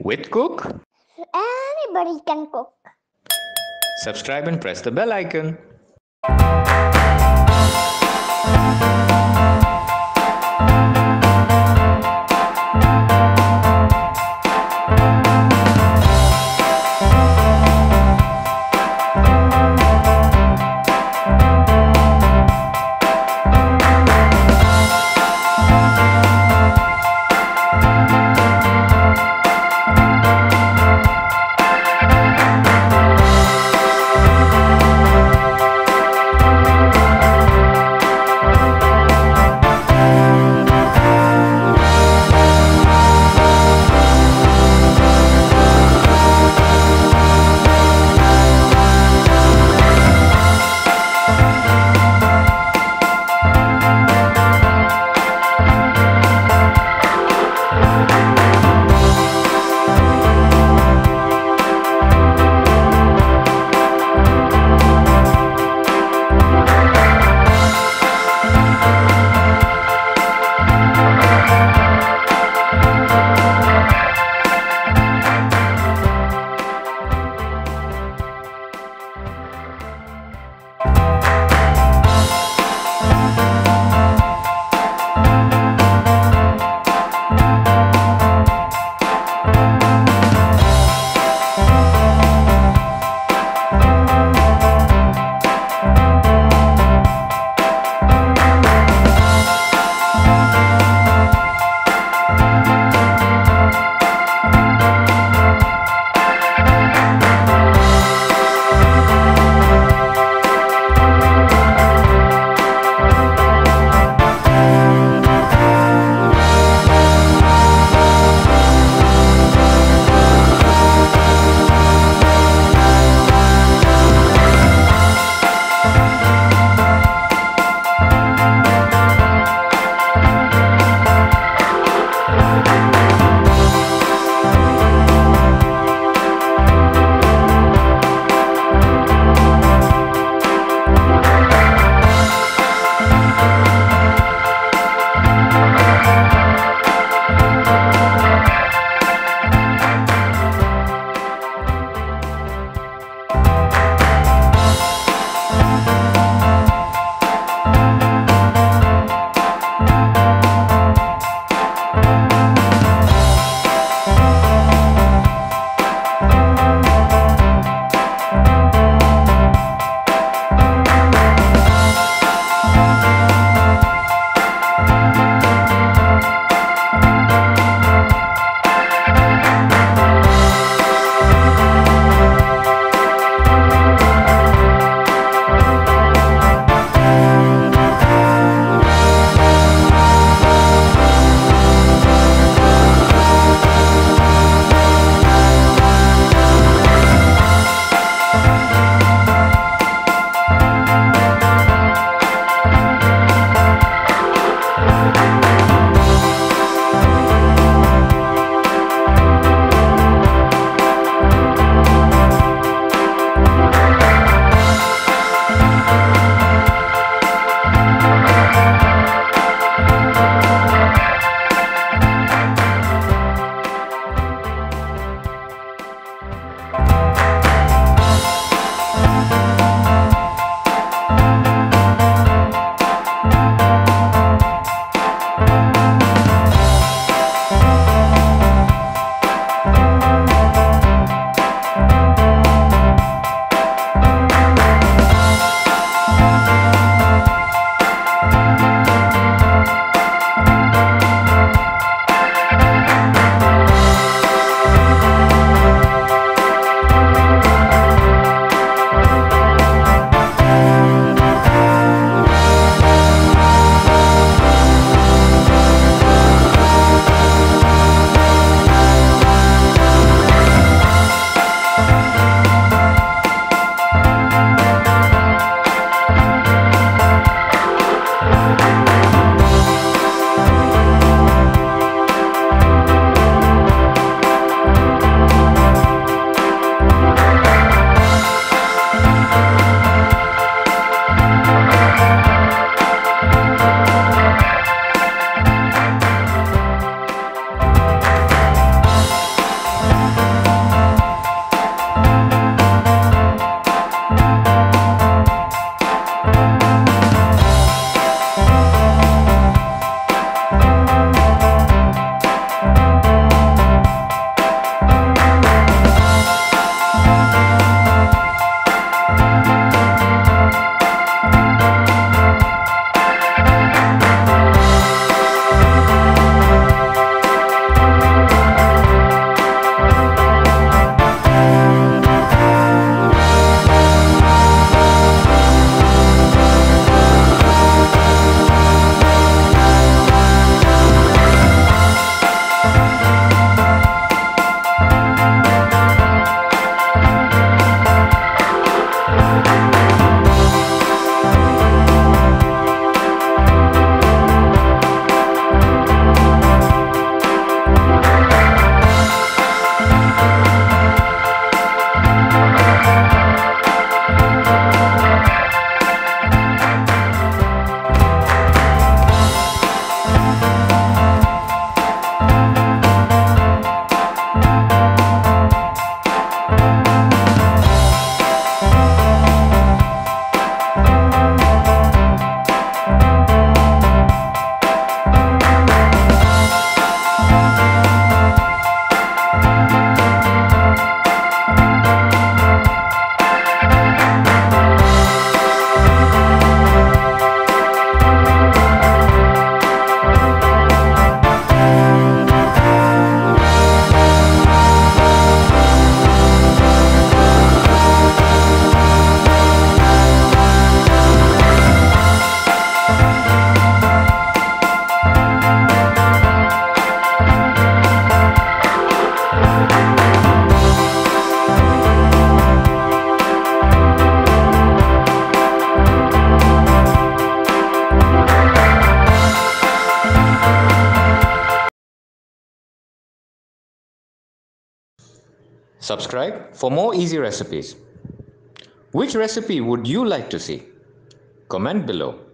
with Cook. Anybody can cook. Subscribe and press the bell icon. Subscribe for more easy recipes. Which recipe would you like to see? Comment below.